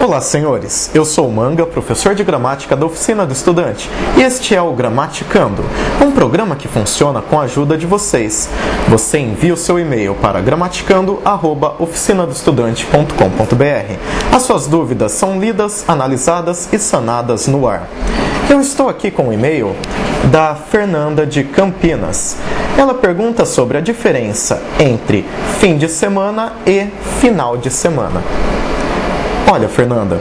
Olá, senhores. Eu sou o Manga, professor de gramática da Oficina do Estudante, e este é o Gramaticando, um programa que funciona com a ajuda de vocês. Você envia o seu e-mail para gramaticando@oficinadoestudante.com.br. As suas dúvidas são lidas, analisadas e sanadas no ar. Eu estou aqui com um e-mail da Fernanda de Campinas. Ela pergunta sobre a diferença entre fim de semana e final de semana. Olha, Fernanda,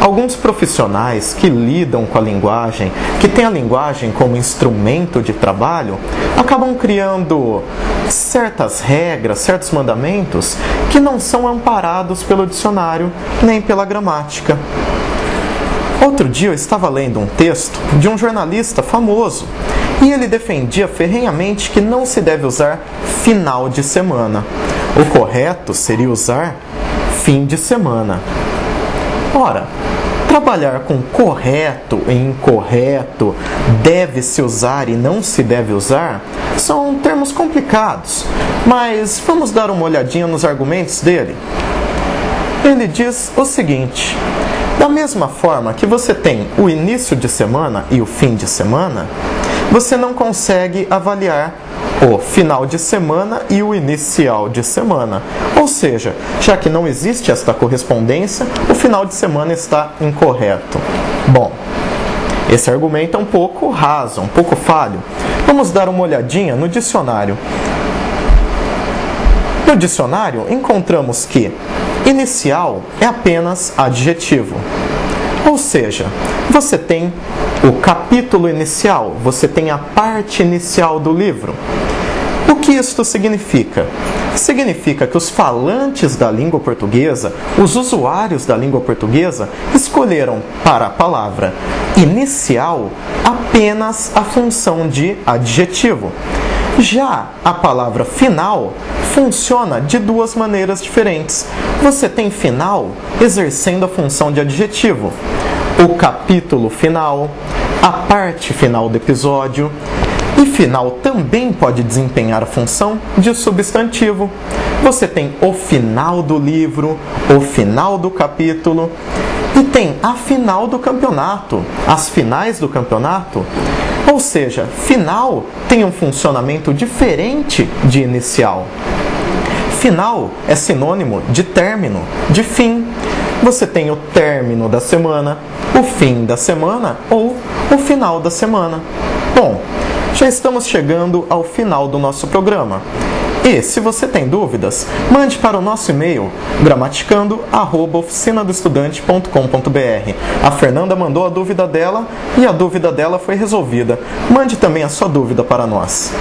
alguns profissionais que lidam com a linguagem, que têm a linguagem como instrumento de trabalho, acabam criando certas regras, certos mandamentos que não são amparados pelo dicionário nem pela gramática. Outro dia eu estava lendo um texto de um jornalista famoso e ele defendia ferrenhamente que não se deve usar final de semana. O correto seria usar fim de semana. Ora, trabalhar com correto e incorreto, deve-se usar e não se deve usar, são termos complicados, mas vamos dar uma olhadinha nos argumentos dele. Ele diz o seguinte: da mesma forma que você tem o início de semana e o fim de semana, você não consegue avaliar o final de semana e o inicial de semana. Ou seja, já que não existe esta correspondência, o final de semana está incorreto. Bom, esse argumento é um pouco raso, um pouco falho. Vamos dar uma olhadinha no dicionário. No dicionário, encontramos que inicial é apenas adjetivo. Ou seja, você tem o capítulo inicial, você tem a parte inicial do livro. O que isto significa? Significa que os falantes da língua portuguesa, os usuários da língua portuguesa, escolheram para a palavra inicial apenas a função de adjetivo. Já a palavra final funciona de duas maneiras diferentes. Você tem final exercendo a função de adjetivo, o capítulo final, a parte final do episódio. E final também pode desempenhar a função de substantivo. Você tem o final do livro, o final do capítulo e tem a final do campeonato, as finais do campeonato. Ou seja, final tem um funcionamento diferente de inicial. Final é sinônimo de término, de fim. Você tem o término da semana, o fim da semana ou o final da semana. Bom, já estamos chegando ao final do nosso programa. E se você tem dúvidas, mande para o nosso e-mail gramaticando@oficinadoestudante.com.br. A Fernanda mandou a dúvida dela e a dúvida dela foi resolvida. Mande também a sua dúvida para nós.